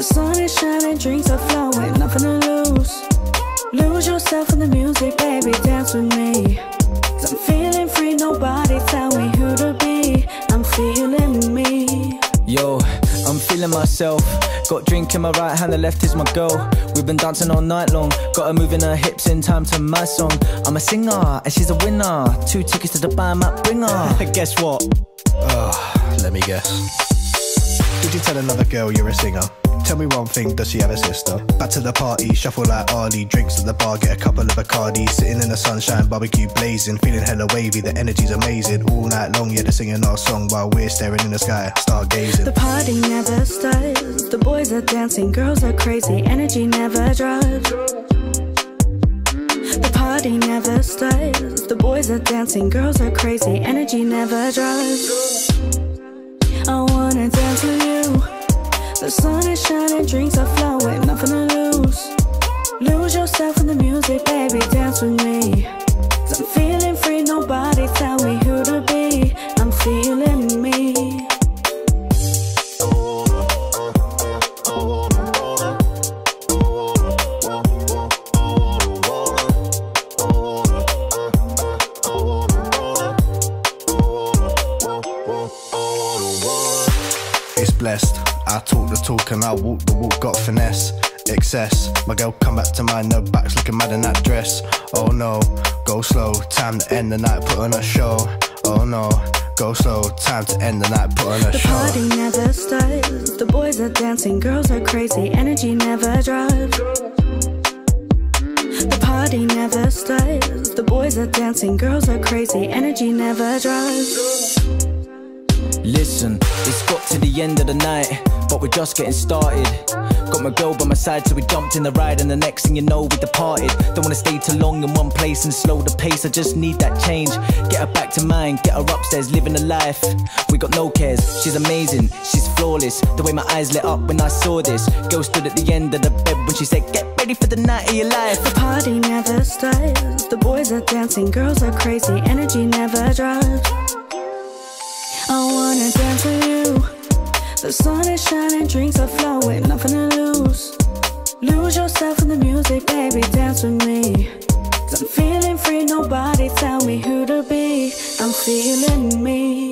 The sun is shining, drinks are flowing, nothing to lose. Lose yourself in the music, baby, dance with me. Cause I'm feeling free, nobody tell me who to be. I'm feeling me. Yo, I'm feeling myself. Got drink in my right hand, the left is my girl. We've been dancing all night long. Got her moving her hips in time to my song. I'm a singer and she's a winner. Two tickets to the bar, might bring her. Guess what? Oh, let me guess. Did you tell another girl you're a singer? Tell me one thing, does she have a sister? Back to the party, shuffle like Ali, drinks at the bar, get a couple of Bacardi, sitting in the sunshine, barbecue blazing, feeling hella wavy, the energy's amazing. All night long, yeah, they're singing our song while we're staring in the sky, stargazing. The party never stops. The boys are dancing, girls are crazy, energy never drops. The party never stops. The boys are dancing, girls are crazy, energy never drops. Drinks are flowing, nothing to lose. Lose yourself in the music, baby, It's blessed. I talk the talk and I walk the walk, got finesse. Excess. My girl come back to mine, her back's looking mad in that dress. Oh no, go slow, time to end the night, put on a show. Oh no, go slow, time to end the night, put on a The show. The party never stops. The boys are dancing, girls are crazy, energy never drops. The party never stops. The boys are dancing, girls are crazy, energy never drops. Listen, it's got to the end of the night, but we're just getting started. Got my girl by my side, so we jumped in the ride, and the next thing you know, we departed. Don't wanna stay too long in one place and slow the pace. I just need that change. Get her back to mine, get her upstairs, living a life. We got no cares, she's amazing, she's flawless. The way my eyes lit up when I saw this. Girl stood at the end of the bed when she said, Get ready for the night of your life. The party never stops. The boys are dancing, girls are crazy, energy never drops. I wanna dance with you. The sun is shining, drinks are flowing, nothing to lose. Lose yourself in the music, baby, dance with me. Cause I'm feeling free, nobody tell me who to be. I'm feeling me.